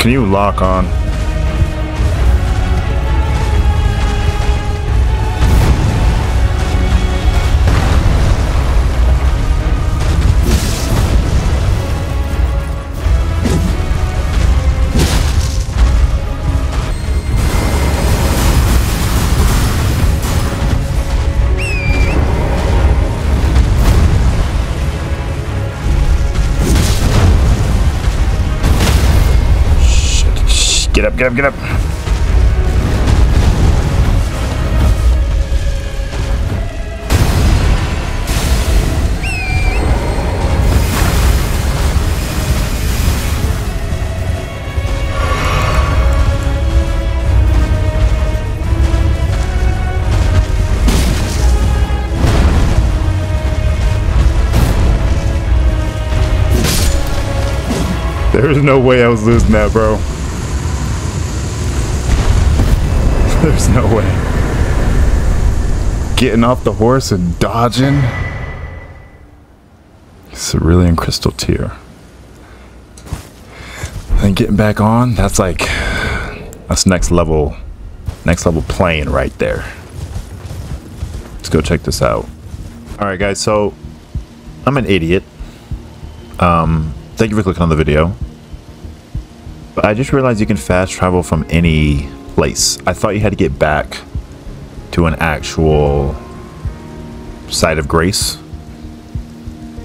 Can you lock on? Get up, get up. There's no way I was losing that, bro. There's no way. Getting off the horse and dodging. Cerulean crystal tear. And getting back on, that's like that's next level next level playing right there. Let's go check this out. Alright guys, so I'm an idiot. Um thank you for clicking on the video. But I just realized you can fast travel from any place. I thought you had to get back to an actual site of grace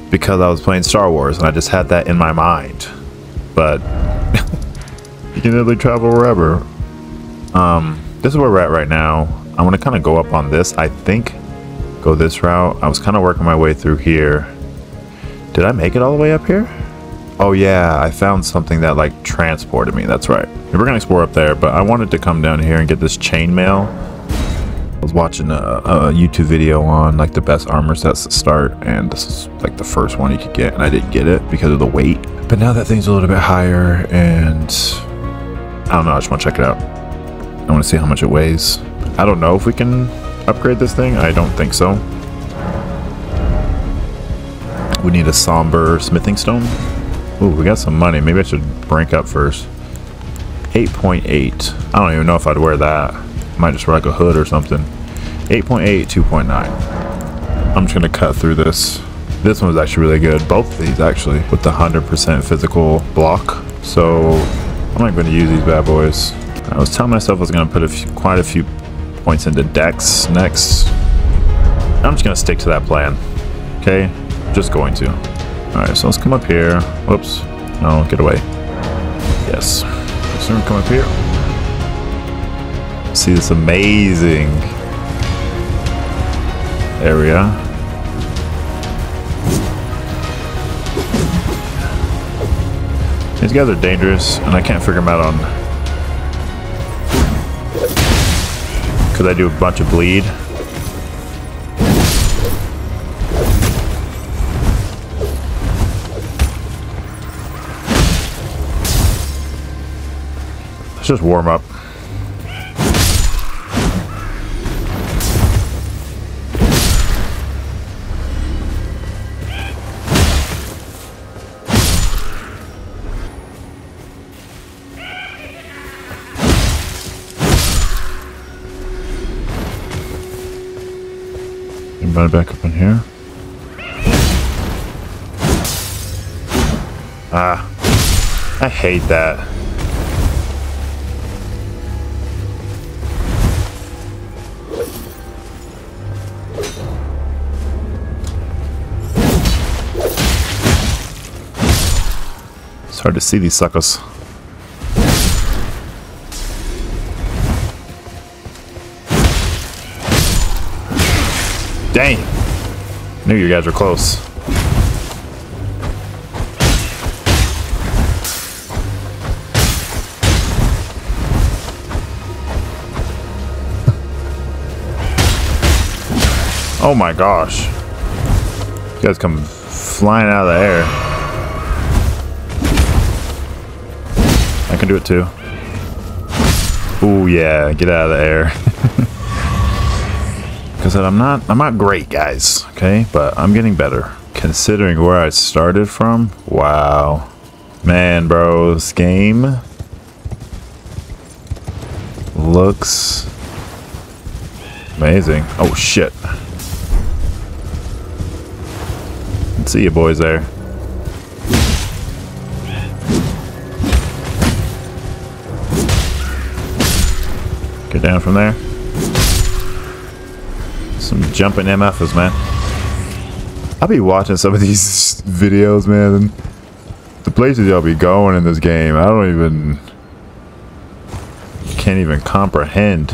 because I was playing Star Wars and I just had that in my mind. But you can literally travel wherever. Um, this is where we're at right now. I'm gonna kind of go up on this. I think go this route. I was kind of working my way through here. Did I make it all the way up here? Oh yeah, I found something that like transported me. That's right. We're gonna explore up there, but I wanted to come down here and get this chainmail. I was watching a, a YouTube video on like the best armor sets to start, and this is like the first one you could get, and I didn't get it because of the weight. But now that thing's a little bit higher, and I don't know. I just want to check it out. I want to see how much it weighs. I don't know if we can upgrade this thing. I don't think so. We need a somber smithing stone. Ooh, we got some money. Maybe I should rank up first. 8.8. I don't even know if I'd wear that. Might just wear like a hood or something. 8.8, 2.9. I'm just going to cut through this. This one was actually really good. Both of these actually with the 100% physical block. So I'm not going to use these bad boys. I was telling myself I was going to put a few, quite a few points into Dex next. I'm just going to stick to that plan. Okay? Just going to. Alright, so let's come up here. Whoops. No, get away. Yes. We're come up here. See this amazing area. These guys are dangerous, and I can't figure them out on... Because I do a bunch of bleed. Let's just warm up. Anybody back up in here? Ah, I hate that. Hard to see these suckers. Dang! Knew you guys were close. Oh my gosh. You guys come flying out of the air. I can do it too. Oh yeah, get out of the air. Because I'm not, I'm not great, guys. Okay, but I'm getting better. Considering where I started from, wow, man, bro, this game looks amazing. Oh shit. See you boys there. Down from there. Some jumping MFs, man. I'll be watching some of these videos, man. The places y'all be going in this game, I don't even... Can't even comprehend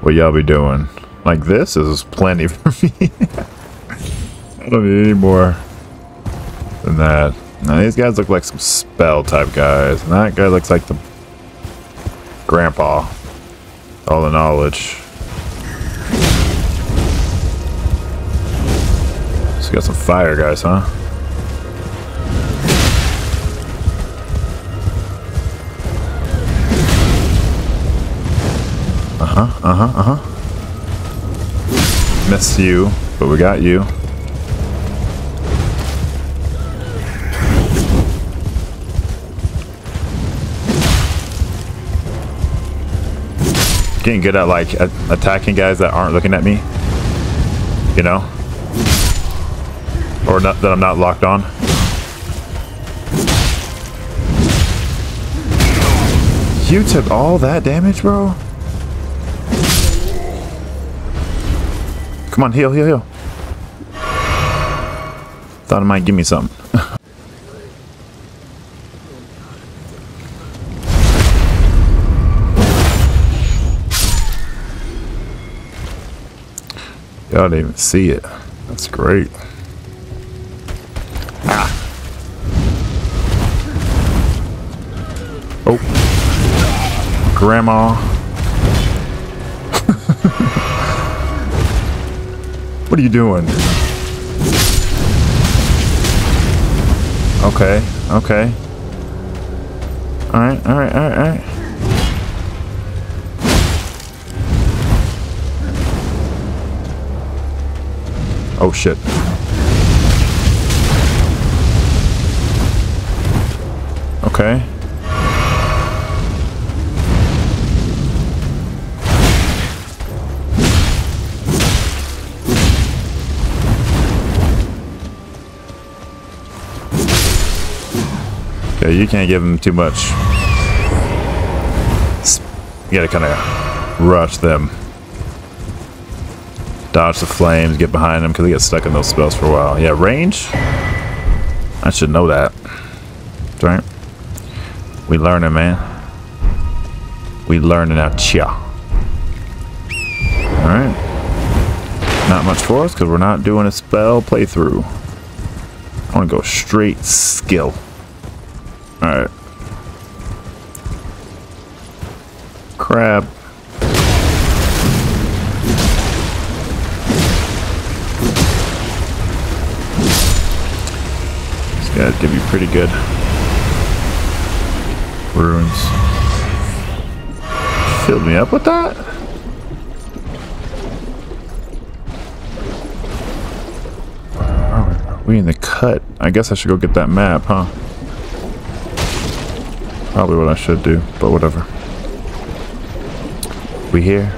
what y'all be doing. Like this is plenty for me. I don't need any more than that. Now these guys look like some spell type guys. And that guy looks like the grandpa. All the knowledge. So got some fire guys, huh? Uh-huh, uh-huh, uh-huh. Miss you, but we got you. Getting good at like attacking guys that aren't looking at me. You know? Or not, that I'm not locked on. You took all that damage, bro? Come on, heal, heal, heal. Thought it might give me something. Y'all didn't even see it. That's great. Ah. Oh. Grandma. What are you doing? Okay, okay. Alright, alright, alright, alright. Oh shit. Okay. Yeah, you can't give them too much. You gotta kind of rush them. Dodge the flames, get behind them, because they get stuck in those spells for a while. Yeah, range? I should know that. Right? We learning, man. We learning out chia. Alright. Not much for us, because we're not doing a spell playthrough. I want to go straight skill. These guys give you pretty good Runes. Filled me up with that? We in the cut? I guess I should go get that map, huh? Probably what I should do, but whatever. We here?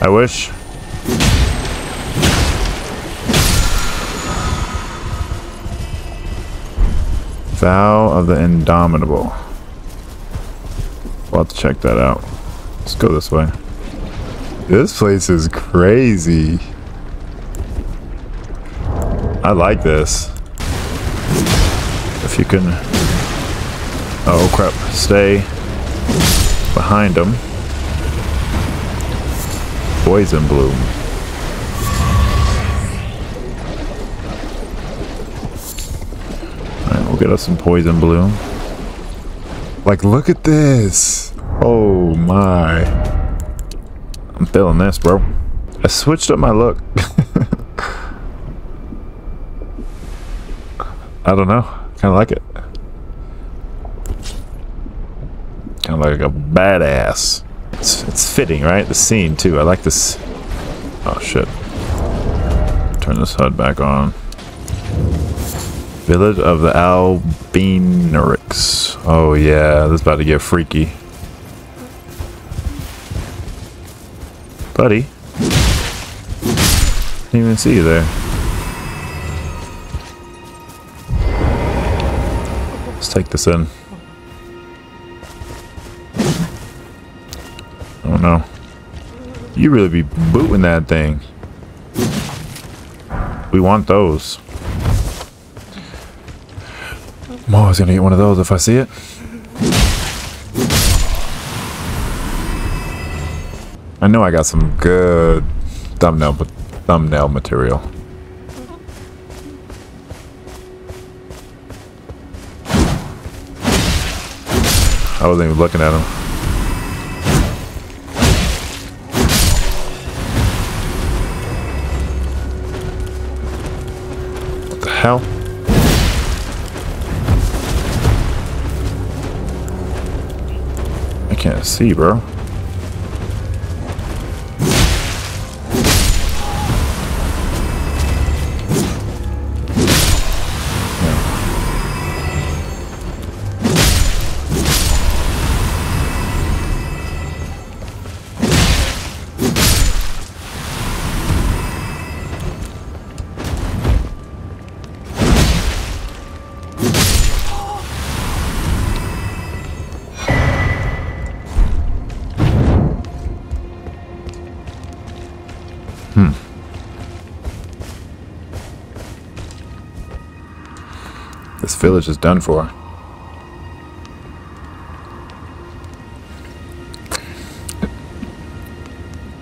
I wish. Vow of the Indomitable. We'll have to check that out. Let's go this way. This place is crazy. I like this if you can... Oh crap, stay behind them. Poison Bloom. We'll get us some Poison Bloom. Like, look at this! Oh my. I'm feeling this, bro. I switched up my look. I don't know. Kind of like it. Kind of like a badass. It's, it's fitting, right? The scene, too. I like this. Oh, shit. Turn this HUD back on. Village of the Albinaurics. Oh yeah, this is about to get freaky. Buddy. Didn't even see you there. Let's take this in. Oh no. You really be booting that thing. We want those. I'm always gonna get one of those if I see it. I know I got some good thumbnail thumbnail material. I wasn't even looking at him. What the hell? Can't see, bro. Village is done for.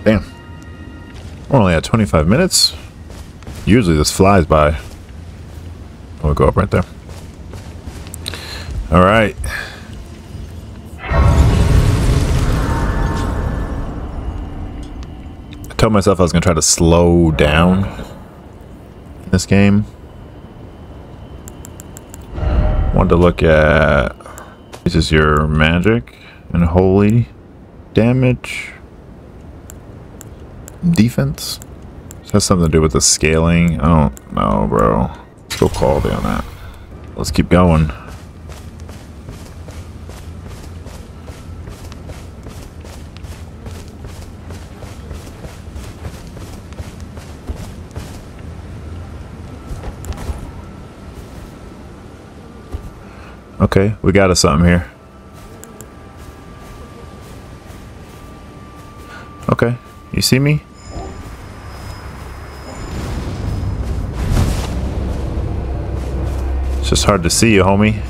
Damn. We're only at 25 minutes. Usually this flies by. Oh, we'll go up right there. All right. I told myself I was going to try to slow down this game. Want to look at this is your magic and holy damage defense. This has something to do with the scaling. I don't know, bro. Let's go quality on that. Let's keep going. Okay, we got us something here. Okay, you see me? It's just hard to see you, homie.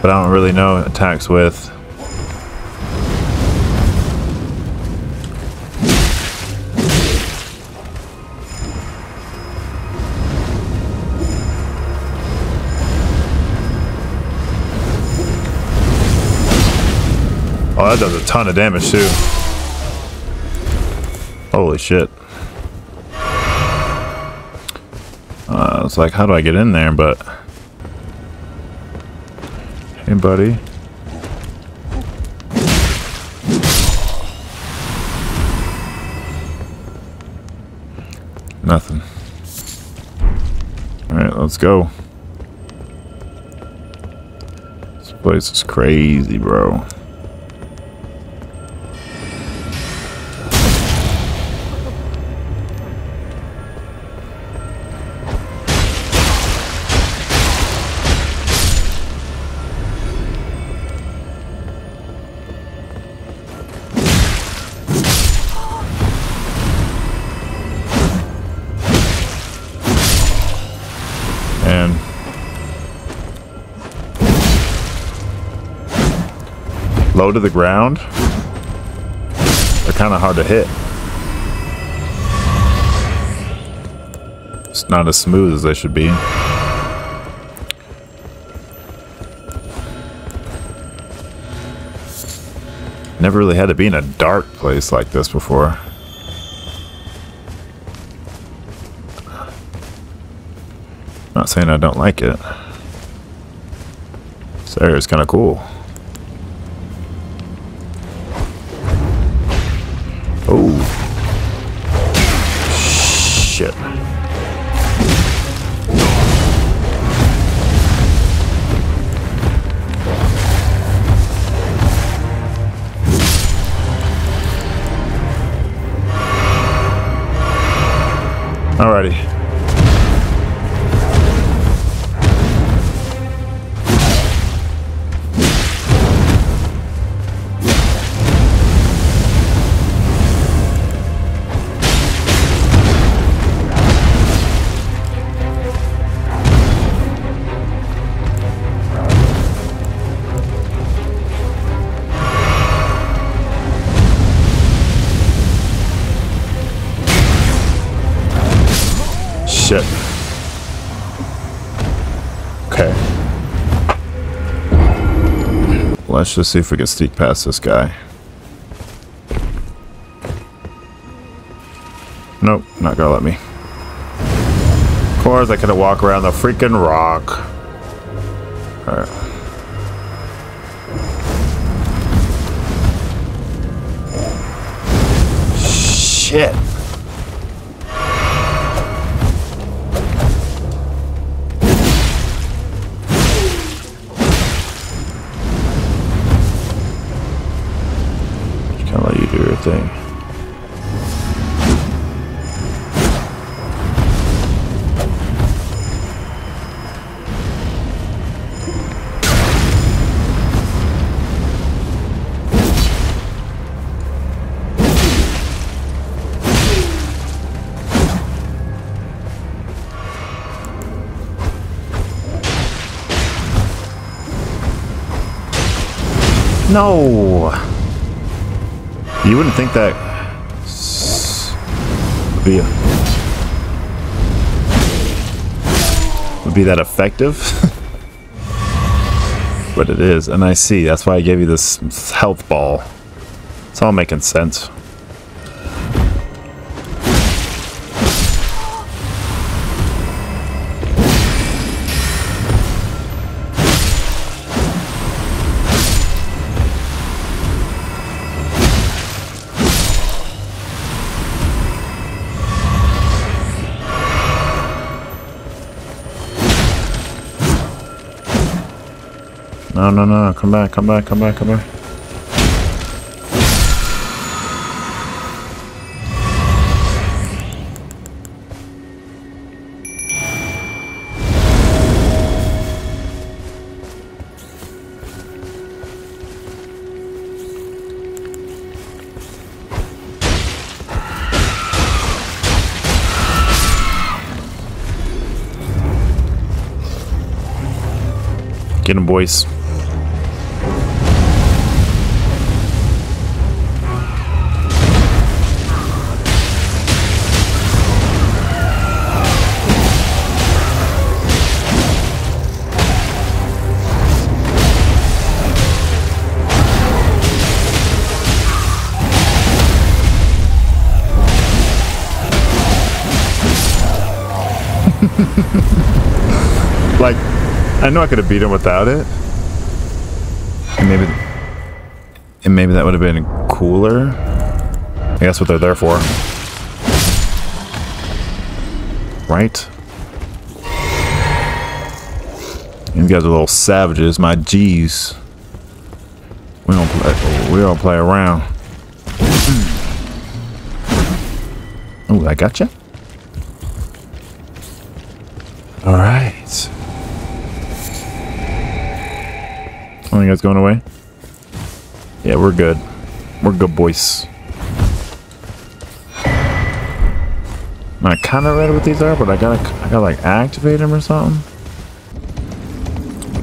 But I don't really know attacks with. Oh, that does a ton of damage too. Holy shit. Uh, it's like, how do I get in there? But, hey, buddy. Nothing. Alright, let's go. This place is crazy, bro. Low to the ground, they're kind of hard to hit. It's not as smooth as they should be. Never really had to be in a dark place like this before. Not saying I don't like it. This area is kind of cool. Shit. Let's just see if we can sneak past this guy. Nope, not gonna let me. Of course, I could walk around the freaking rock. Alright. Shit. No. You wouldn't think that would be would be that effective, but it is, and I see. That's why I gave you this health ball. It's all making sense. No, no, come back, come back, come back, come back. Get him, boys. I know I could have beat him without it. And maybe, and maybe that would have been cooler. I guess what they're there for. Right? You guys are little savages, my G's. We don't play. We don't play around. Oh, I gotcha. All right. Oh, you guys going away? Yeah, we're good. We're good, boys. I kind of read what these are, but I gotta, I gotta like activate them or something.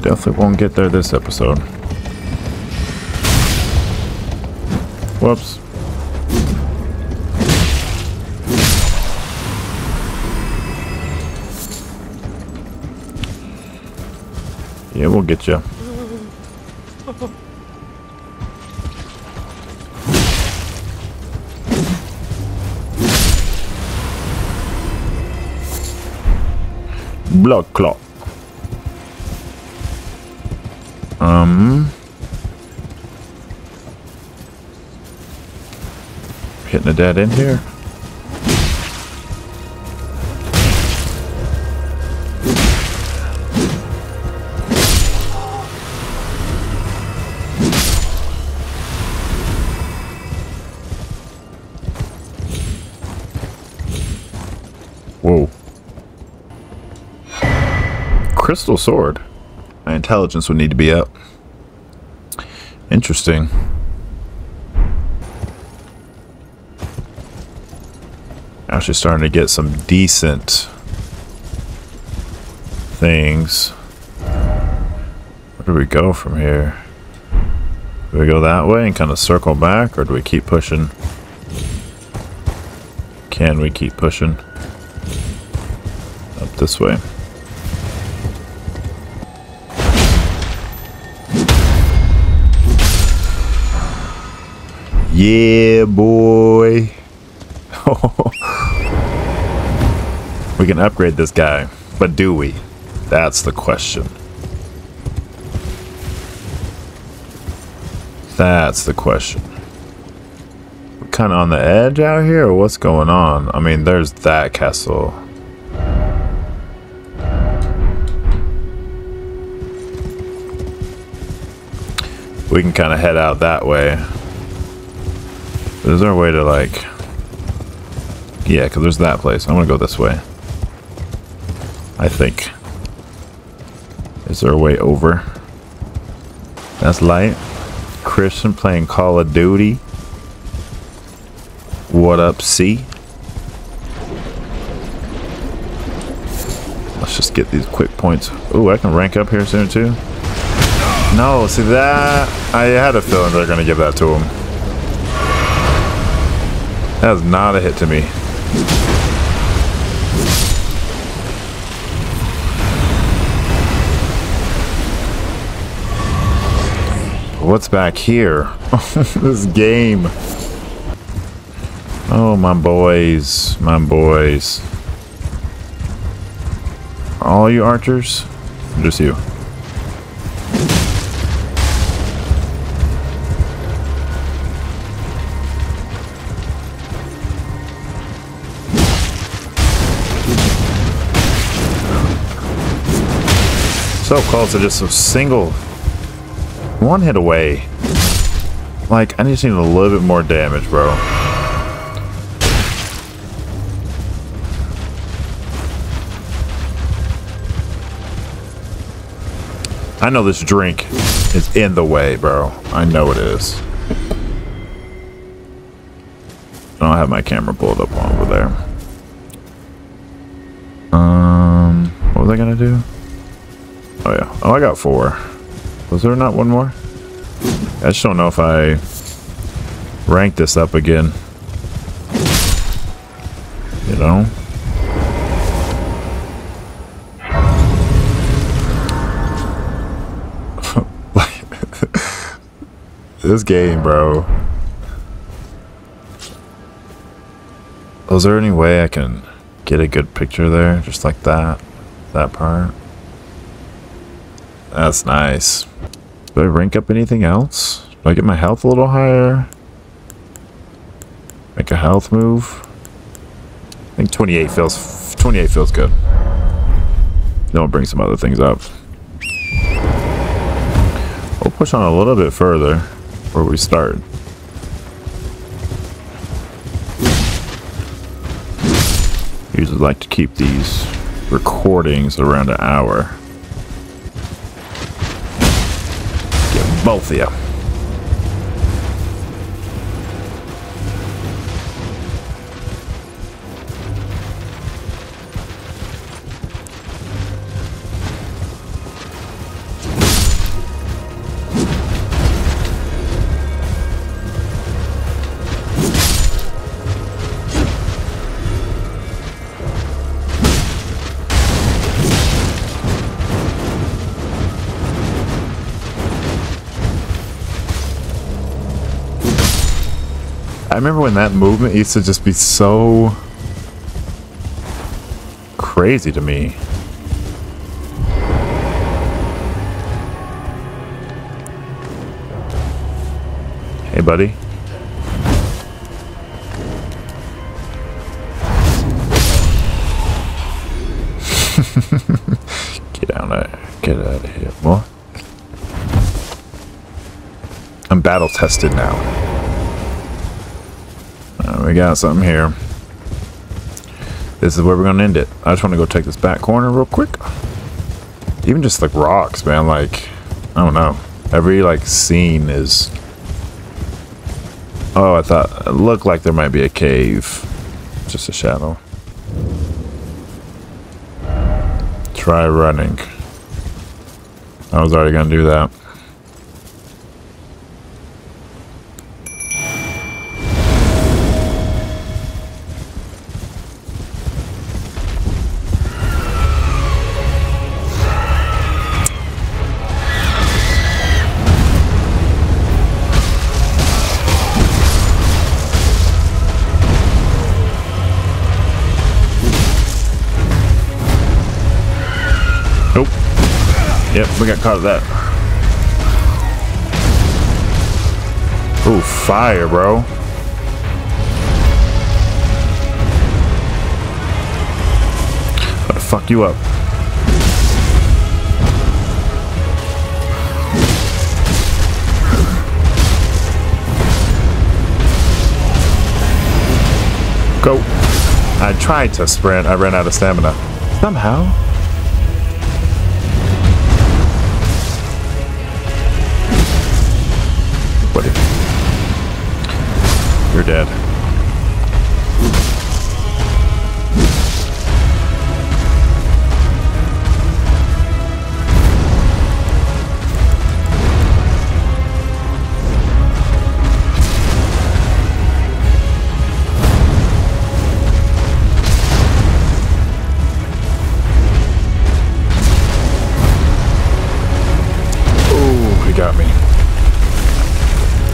Definitely won't get there this episode. Whoops. Yeah, we'll get you. Blood clot. Um. Hitting a dead end here. Crystal sword. My intelligence would need to be up. Interesting. Actually starting to get some decent things. Where do we go from here? Do we go that way and kind of circle back, or do we keep pushing? Can we keep pushing? Up this way. Yeah, boy. we can upgrade this guy, but do we? That's the question. That's the question. We're kind of on the edge out here, or what's going on? I mean, there's that castle. We can kind of head out that way. Is there a way to like... Yeah, because there's that place. I'm going to go this way. I think. Is there a way over? That's light. Christian playing Call of Duty. What up, C? Let's just get these quick points. Oh, I can rank up here soon too. No, see that? I had a feeling they're going to give that to him. That was not a hit to me. What's back here? this game. Oh, my boys. My boys. All you archers? Just you. So close to just a single one hit away. Like, I just need a little bit more damage, bro. I know this drink is in the way, bro. I know it is. I don't have my camera pulled up over there. Um, what was I gonna do? Oh yeah. Oh, I got four. Was there not one more? I just don't know if I rank this up again. You know? this game, bro. Is there any way I can get a good picture there? Just like that? That part? That's nice. Do I rank up anything else? Do I get my health a little higher? Make a health move? I think 28 feels 28 feels good. Then we'll bring some other things up. We'll push on a little bit further where we start. Usually like to keep these recordings around an hour. Both of you. Remember when that movement used to just be so crazy to me. Hey, buddy. get out of get out of here, boy. I'm battle tested now we got something here. this is where we're gonna end it. I just want to go take this back corner real quick. Even just like rocks, man. Like I don't know. Every like scene is. Oh, I thought it looked like there might be a cave. Just a shadow. Try running. I was already gonna do that. We got caught at that. Ooh, fire, bro. To fuck you up. Go. I tried to sprint. I ran out of stamina. Somehow. Buddy. You're dead.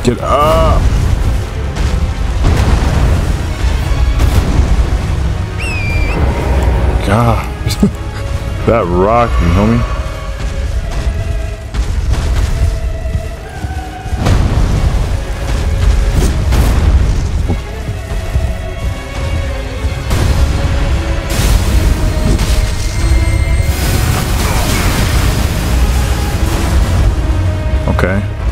Get up! God. that rock, you homie. Okay.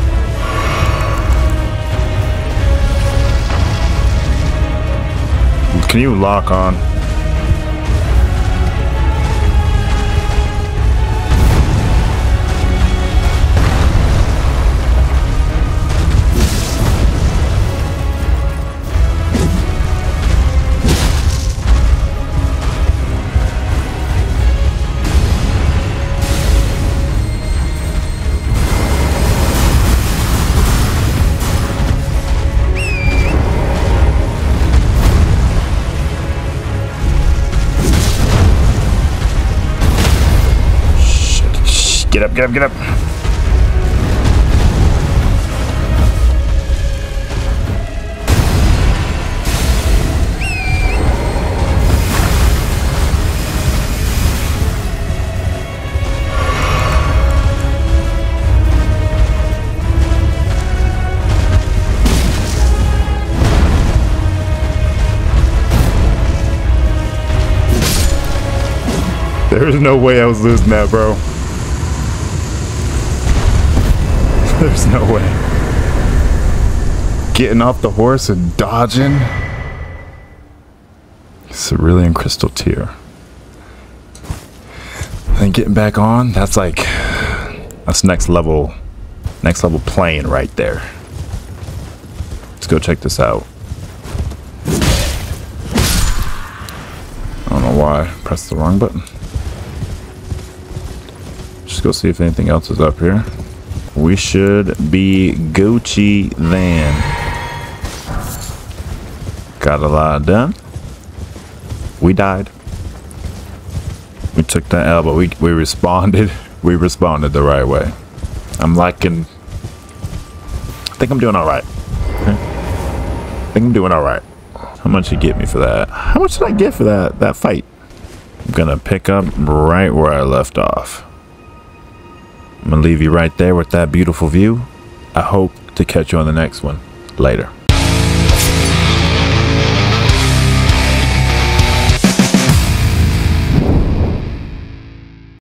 Can you lock on? Get up, get up, get up. There's no way I was losing that, bro. There's no way. Getting off the horse and dodging. Cerulean crystal tear. And getting back on, that's like that's next level next level playing right there. Let's go check this out. I don't know why. I pressed the wrong button. Just go see if anything else is up here. We should be Gucci then. Got a lot done. We died. We took that L, but we, we responded. We responded the right way. I'm liking... I think I'm doing alright. I think I'm doing alright. How much you get me for that? How much did I get for that, that fight? I'm gonna pick up right where I left off. I'm gonna leave you right there with that beautiful view. I hope to catch you on the next one. Later.